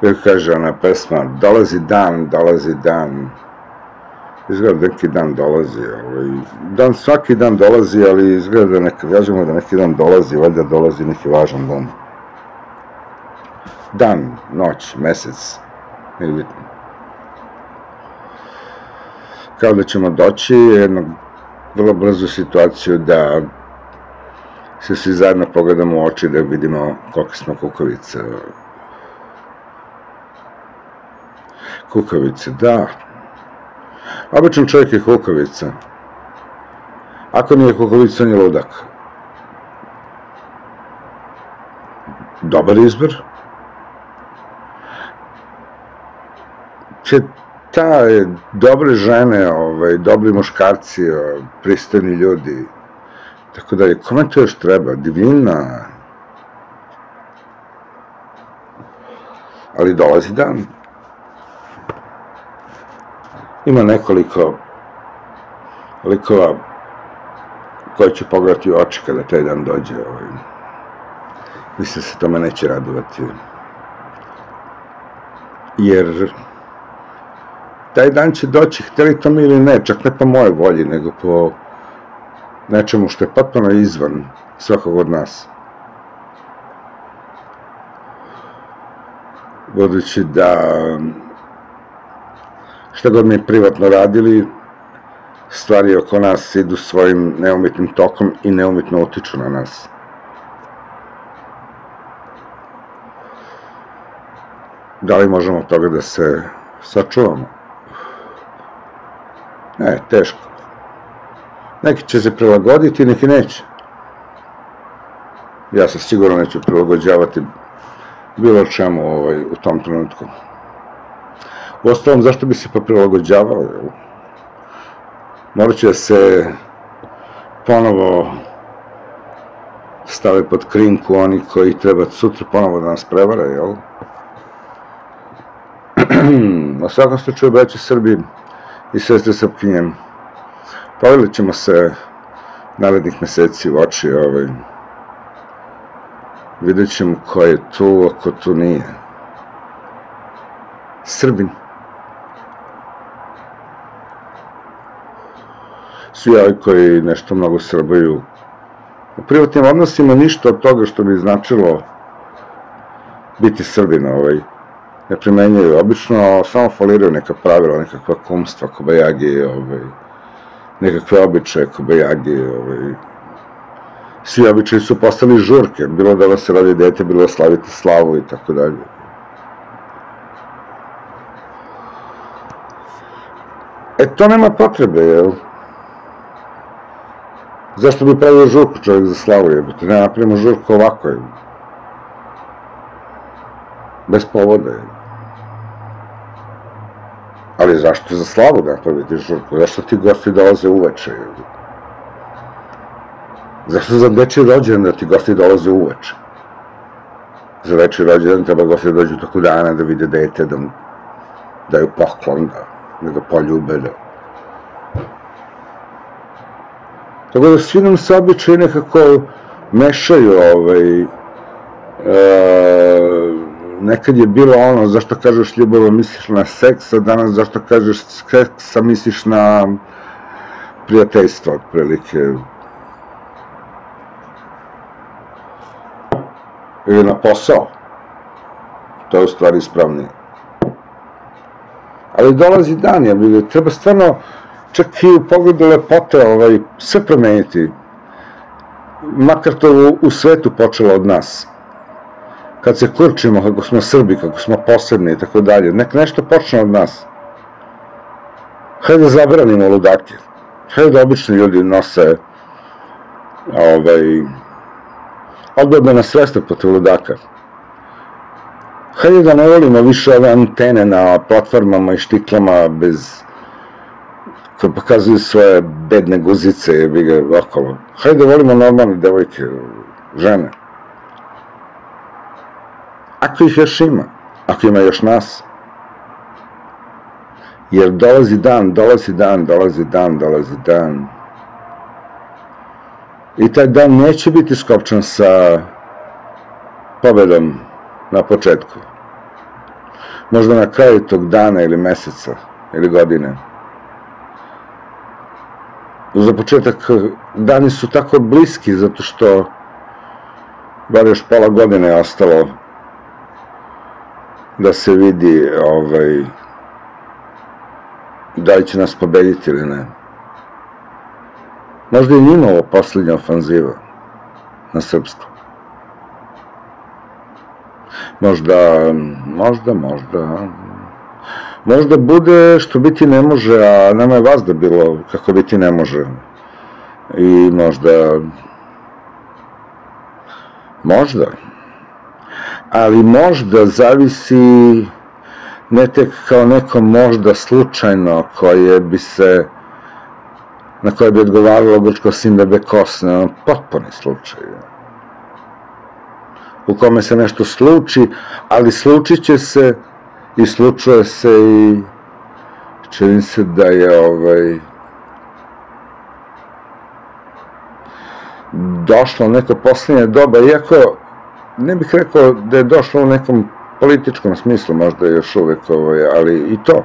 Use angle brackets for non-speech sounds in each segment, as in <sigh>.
Kako kaže ona pesma, dolazi dan, dolazi dan. Izgleda da neki dan dolazi, ovaj, dan, svaki dan dolazi, ali izgleda da neka, kažemo da neki dan dolazi, valjda dolazi neki važan dan. Dan, noć, mesec, nije bitno. Kao da ćemo doći jednu vrlo brzu situaciju da se svi zajedno pogledamo u oči da vidimo koliko smo kukavice. Kukavice, da. Običan čovjek je kukavica. Ako nije kukavica, on je ludak. Dobar izbor. Će ta dobre žene, ovaj, dobri muškarci, pristojni ljudi, tako dalje, kome to još treba? Divina. Ali dolazi dan. Ima nekoliko likova koji će pogledati u oči kada taj dan dođe. Ovaj. Mislim da se tome neće radovati. Jer taj dan će doći, hteli to mi ili ne, čak ne po moje volji, nego po nečemu što je potpuno izvan svakog od nas. Budući da šta god mi privatno radili, stvari oko nas idu svojim neumitnim tokom i neumitno utiču na nas. Da li možemo toga da se sačuvamo? Ne, teško. Neki će se prilagoditi, neki neće. Ja se sigurno neću prilagođavati bilo čemu ovaj, u tom trenutku. U ostalom, zašto bi se pa prilagođavao? Morat će da se ponovo stave pod krinku oni koji treba sutra ponovo da nas prevara, jel? <clears throat> Na svakom slučaju, braće Srbi i sestre Srpkinjem, Pogledat ćemo se narednih meseci u oči, ovaj, vidjet ćemo ko je tu, a ko tu nije. Srbin. Svi ovi koji nešto mnogo srbaju. U privatnim odnosima ništa od toga što bi značilo biti Srbin, ovaj, ne primenjaju. Obično samo foliraju neka pravila, nekakva kumstva, kobajagi, ovaj, nekakve običaje, kobajagi, ovaj, svi običaji su postali žurke, bilo da vas se rodi dete, bilo da slavite slavu i tako dalje. E, to nema potrebe, jel? Zašto bi pravio žurku čovjek za slavu, jebate? Ne napravimo žurku ovako, jel? Bez povoda? Ali zašto za slavu napraviti žurku? Zašto ti gosti dolaze uveče? Zašto za dečji rođendan da ti gosti dolaze uveče? Za dečji rođendan treba gosti da dođu toko dana da vide dete, da mu daju poklon, da, da ga poljube, da... Tako da svi nam se običaj nekako mešaju, ovaj, e, nekad je bilo ono, zašto kažeš ljubav, misliš na seks, a danas zašto kažeš seks, a misliš na prijateljstvo, otprilike. Ili na posao. To je u stvari ispravnije. Ali dolazi dan, ja bih, treba stvarno, čak i u pogledu lepote, ovaj, sve promeniti. Makar to u, u svetu počelo od nas kad se kurčimo kako smo Srbi, kako smo posebni i tako dalje, nek nešto počne od nas. Hajde da zabranimo ludake. Hajde da obični ljudi nose ovaj, odbrodena sredstva protiv ludaka. Hajde da ne volimo više ove antene na platformama i štiklama bez koje pokazuju svoje bedne guzice i bi ga okolo. Hajde da volimo normalne devojke, žene. Ako ih još ima, ako ima još nas. Jer dolazi dan, dolazi dan, dolazi dan, dolazi dan. I taj dan neće biti skopčan sa pobedom na početku. možda na kraju tog dana ili meseca ili godine. Za početak, dani su tako bliski zato što bar još pola godine je ostalo da se vidi ovaj, da li će nas pobediti ili ne. Možda i njima ovo poslednja ofanziva na srpstvo. Možda, možda, možda, možda bude što biti ne može, a nama je vas da bilo kako biti ne može. I možda, možda, ali možda zavisi ne tek kao neko možda slučajno koje bi se na koje bi odgovaralo grčko Sindebe Kosne, potpuni slučaj. U kome se nešto sluči, ali slučit će se i slučuje se i čini se da je ovaj došlo neko poslednje doba, iako ne bih rekao da je došlo u nekom političkom smislu možda još uvek, ovaj, ali i to,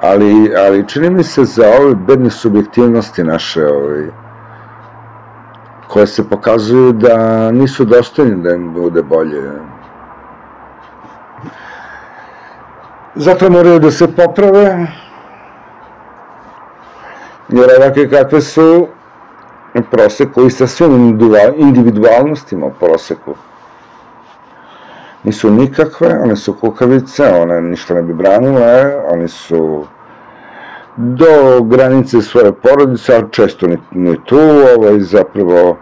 ali, ali čini mi se za ove bedne subjektivnosti naše, ovaj, koje se pokazuju da nisu dostojni da im bude bolje. Zato moraju da se poprave, jer ovake kakve su proseku i sa svim individualnostima proseku. Nisu nikakve, one su kukavice, one ništa ne bi branile, oni su do granice svoje porodice, a često ni, ni tu, ovaj, zapravo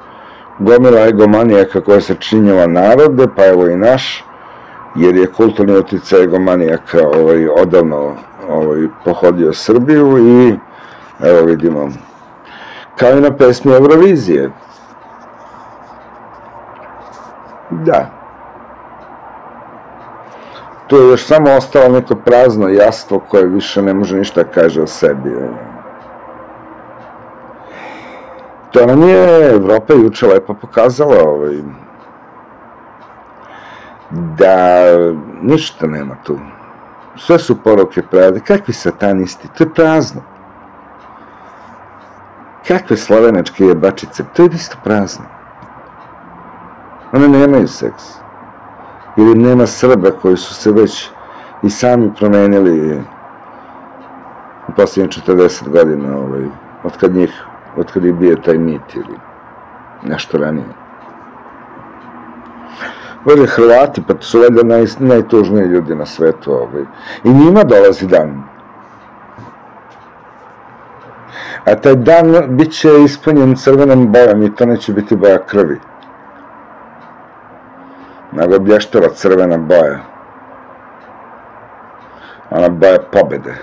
gomila egomanijaka koja se činjava narode, pa evo i naš, jer je kulturni uticaj egomanijaka ovaj, odavno ovaj, pohodio Srbiju i evo vidimo, kao i na pesmi Eurovizije. Da, tu je još samo ostalo neko prazno jastvo koje više ne može ništa kaže o sebi. To nam je Evropa juče lepo pokazala ovaj, da ništa nema tu. Sve su poruke pravde. Kakvi satanisti? To je prazno. Kakve slovenačke jebačice? To je isto prazno. One nemaju seks ili nema Srba koji su se već i sami promenili u posljednje 40 godina, ovaj, od kad njih, od kad je bio taj mit ili nešto ranije. Bolje Hrvati, pa to su valjda naj, najtužniji ljudi na svetu. Ovaj. I njima dolazi dan. A taj dan bit će ispunjen crvenom bojom i to neće biti boja krvi nego blještava crvena boja. Ona boja pobede.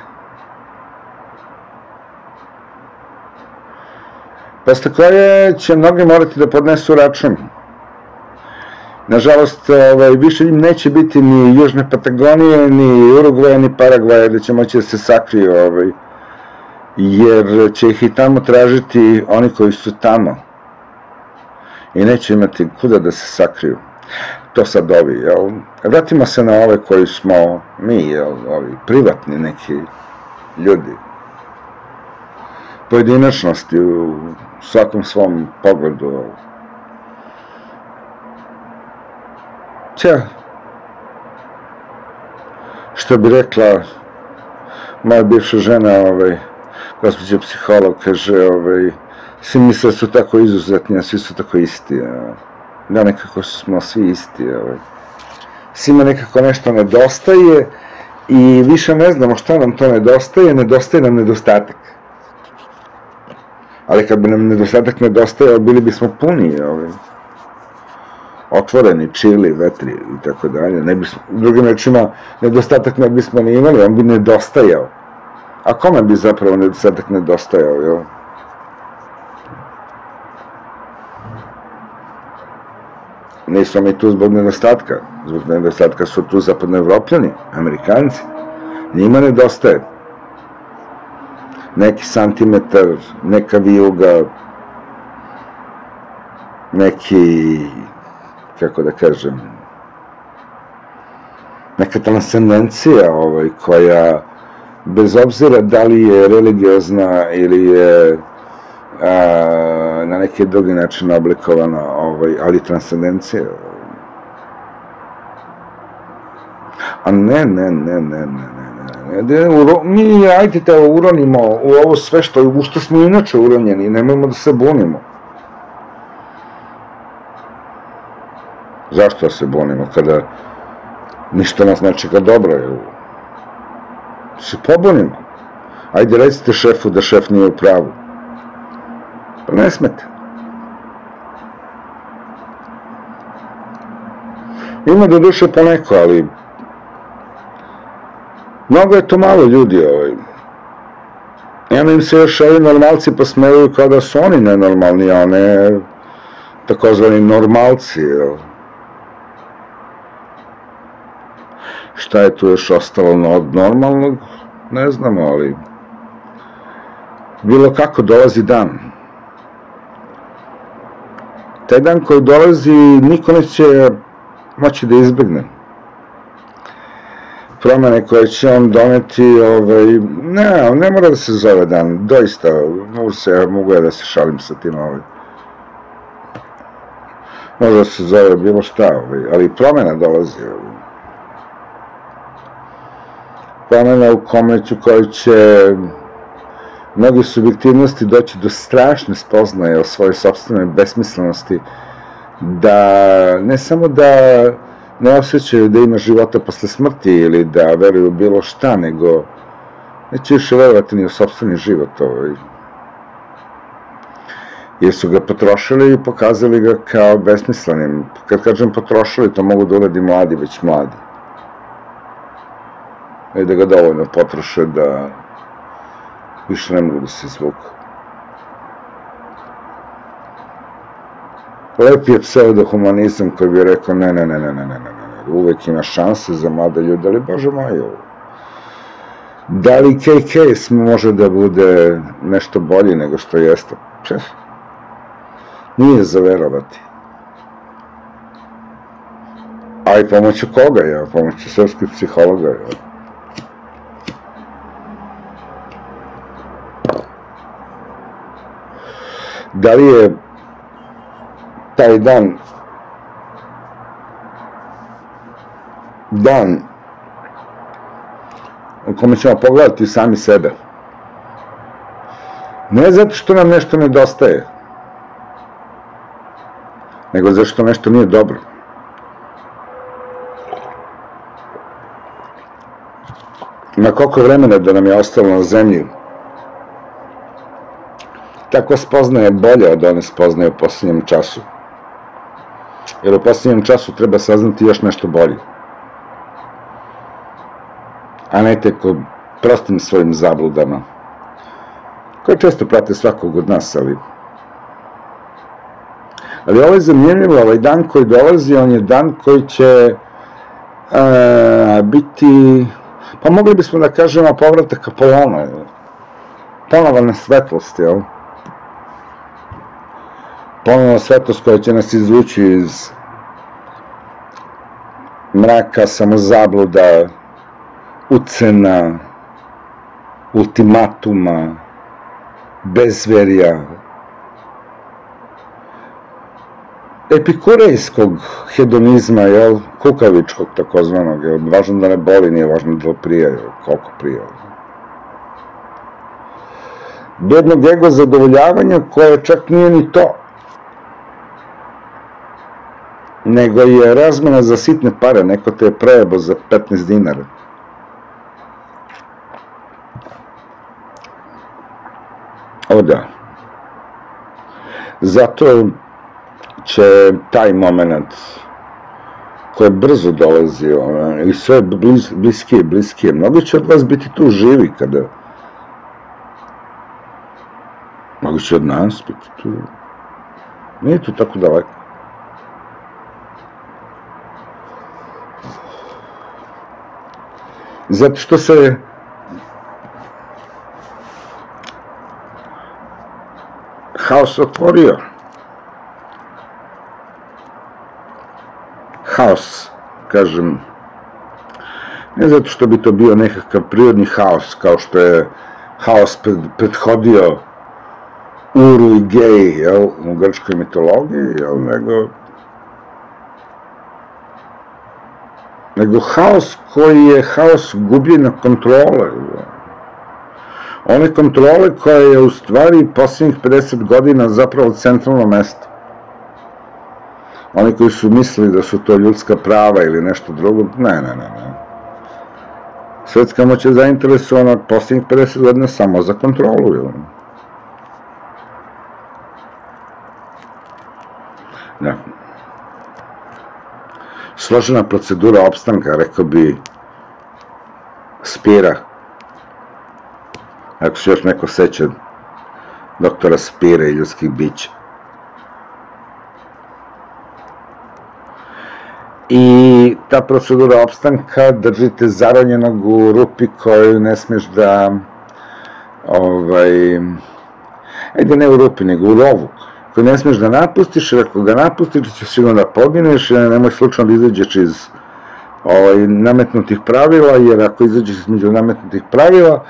Posle koje će mnogi morati da podnesu račun. Nažalost, ovaj, više im neće biti ni Južne Patagonije, ni Urugvaja, ni Paragvaja, da će moći da se sakriju, ovaj, jer će ih i tamo tražiti oni koji su tamo i neće imati kuda da se sakriju to sad ovi, jel? Vratimo se na ove koji smo mi, jel, ovi privatni neki ljudi. Pojedinačnosti u svakom svom pogledu. Tja, što bi rekla moja bivša žena, ovaj, gospođa psiholog, kaže, ovaj, svi misle da su tako izuzetni, a svi su tako isti, ja da nekako smo svi isti. Ovaj. Svima nekako nešto nedostaje i više ne znamo šta nam to nedostaje, nedostaje nam nedostatak. Ali kad bi nam nedostatak nedostajao, bili bismo puni, ovaj, otvoreni, čili, vetri i tako dalje. Ne bismo, drugim rečima, nedostatak ne bismo ni imali, on bi nedostajao. A kome bi zapravo nedostatak nedostajao, jel? nismo mi tu zbog nedostatka, zbog nedostatka su tu zapadnoevropljani, amerikanci, njima nedostaje neki santimetar, neka vijuga, neki, kako da kažem, neka transcendencija ovaj, koja bez obzira da li je religiozna ili je a, na neki drugi način oblikovana, ovaj, ali transcendencija. A ne, ne, ne, ne, ne, ne, ne, mi ajde da uronimo u ovo sve što, u što smo inače uronjeni, nemojmo da se bunimo. Zašto se bunimo kada ništa nas ne čeka dobro? Je? Se pobunimo. Ajde recite šefu da šef nije u pravu. Pa ne smete. Ima do duše poneko, ali mnogo je to malo ljudi ovaj. Onda im se još ovi normalci posmejuju kao da su oni nenormalni, a ne takozvani normalci? Šta je tu još ostalo od normalnog? Ne znamo, ali bilo kako dolazi dan. Taj dan koji dolazi niko neće moći da izbegne. Promene koje će on doneti, ovaj, ne, ne mora da se zove dan, doista, mogu, se, mogu ja da se šalim sa tim, ovaj. Može da se zove bilo šta, ovaj, ali promena dolazi. Promena u komeću koji će mnogi subjektivnosti doći do strašne spoznaje o svojoj sobstvenoj besmislenosti, da ne samo da ne osjećaju da ima života posle smrti ili da veruju bilo šta, nego neće više verovati ni u sobstveni život ovaj. Jer su ga potrošili i pokazali ga kao besmislenim. Kad kažem potrošili, to mogu da uradi mladi, već mladi. I da ga dovoljno potroše da više ne mogu da se zvuku. Lep je pseudohumanizam koji bi rekao ne, ne, ne, ne, ne, ne, ne, ne, uvek ima šanse za mlade ljude, ali bože moj. Da li KK može da bude nešto bolji nego što jeste? Nije zaverovati. A i pomoću koga, ja? Pomoću srpskih psihologa, ja? Da li je taj dan dan u kome ćemo pogledati sami sebe. Ne zato što nam nešto nedostaje, nego zato što nešto nije dobro. Na koliko vremena da nam je ostalo na zemlji, takva spoznaja je bolja od one spoznaje u posljednjem času. Jer u posljednjem času treba saznati još nešto bolje. A ne teko prostim svojim zabludama, koje često prate svakog od nas, ali... Ali ovo je zanimljivo, ovaj dan koji dolazi, on je dan koji će a, biti, pa mogli bismo da kažemo povratak Apolona, ponovna svetlost, jel? Ponovna svetlost koja će nas izvući iz mraka, samozabluda, ucena, ultimatuma, bezverja, epikurejskog hedonizma, jel, kukavičkog takozvanog, jel, važno da ne boli, nije važno da prije, jel, koliko prije. Bednog ego zadovoljavanja koje čak nije ni to, nego je razmena za sitne pare, neko te je prejebo za 15 dinara. O da. Zato će taj moment koji brzo dolazi i sve bliz, bliskije, bliskije, mnogo će od vas biti tu živi kada mnogo će od nas biti tu nije tu tako daleko zato što se haos otvorio. Haos, kažem, Ne zato što bi to bio nekakav prirodni haos, kao što je haos pred, prethodio Uru i Gej, jel, u grčkoj mitologiji, jel, nego nego haos koji je haos gubljenja kontrole. One kontrole koja je u stvari posljednjih 50 godina zapravo centralno mesto. Oni koji su mislili da su to ljudska prava ili nešto drugo, ne, ne, ne, ne. Svetska moć je zainteresovana posljednjih 50 godina samo za kontrolu? Ne složena procedura opstanka, rekao bi Spira, ako se još neko seća doktora Spira i ljudskih bića. I ta procedura opstanka držite zaranjenog u rupi koju ne smiješ da ovaj, ajde ne u rupi, nego u rovu koji ne smeš da napustiš, jer ako ga napustiš, ćeš sigurno da pogineš, jer nemoj slučajno da izađeš iz ovaj, nametnutih pravila, jer ako izađeš između nametnutih pravila,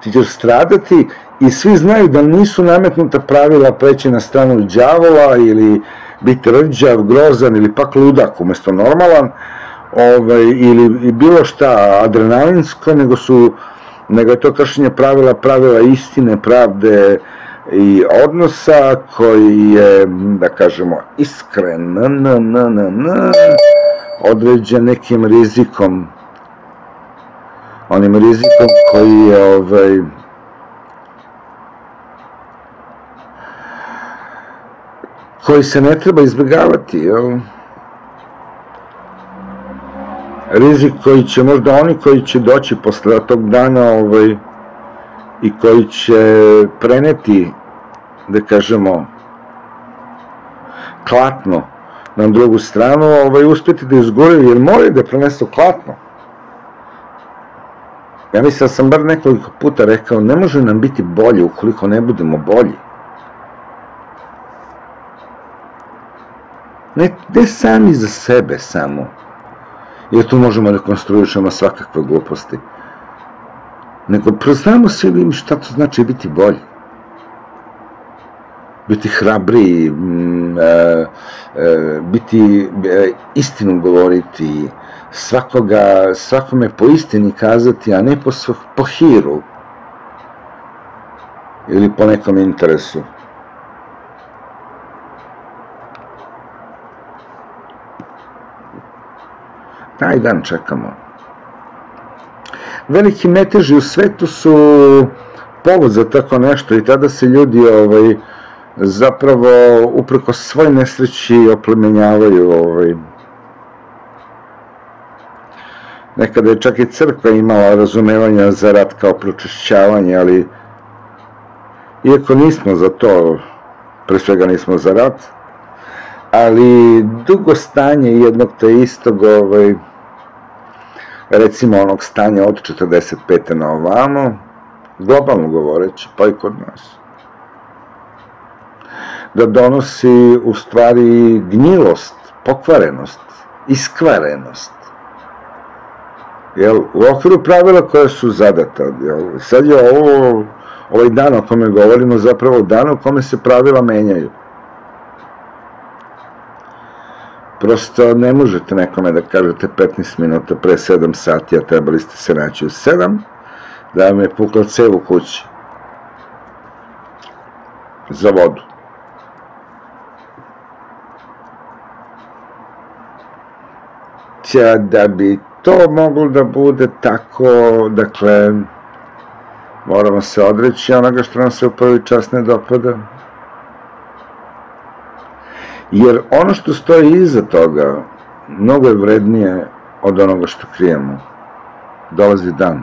ti ćeš stradati i svi znaju da nisu nametnuta pravila preći na stranu đavola ili biti rđav, grozan ili pak ludak umesto normalan, ovaj, ili bilo šta adrenalinsko, nego su nego je to kršenje pravila, pravila istine, pravde, i odnosa koji je, da kažemo, iskren, n, n, n, n, n, određen nekim rizikom, onim rizikom koji je, ovaj, koji se ne treba izbjegavati, jel? Rizik koji će možda oni koji će doći posle tog dana, ovaj, i koji će preneti, da kažemo, klatno na drugu stranu, ovaj, uspeti da izgore, jer moraju da prenesu klatno. Ja mislim da sam bar nekoliko puta rekao, ne može nam biti bolje ukoliko ne budemo bolji. Ne, ne sami za sebe samo, jer tu možemo da konstruišemo svakakve gluposti nego proznamo sve im šta to znači biti bolji. Biti hrabri, mm, e, e, biti e, istinu govoriti, svakoga, svakome po istini kazati, a ne po, po hiru ili po nekom interesu. Taj dan čekamo veliki meteži u svetu su povod za tako nešto i tada se ljudi ovaj, zapravo upreko svoj nesreći oplemenjavaju ovaj, nekada je čak i crkva imala razumevanja za rat kao pročišćavanje, ali iako nismo za to, pre svega nismo za rat, ali dugo stanje jednog te istog ovaj, recimo onog stanja od 45. na ovamo, globalno govoreći, pa i kod nas, da donosi u stvari gnjilost, pokvarenost, iskvarenost. Jel, u okviru pravila koja su zadata, jel, sad je ovo, ovaj dan o kome govorimo zapravo dan u kome se pravila menjaju. Prosto ne možete nekome da kažete 15 minuta pre 7 sati, a trebali ste se naći u 7, da vam je pukla cev u kući. Za vodu. Tja, da bi to moglo da bude tako, dakle, moramo se odreći onoga što nam se u prvi čas ne dopada. Jer ono što stoji iza toga, mnogo je vrednije od onoga što krijemo. Dolazi dan.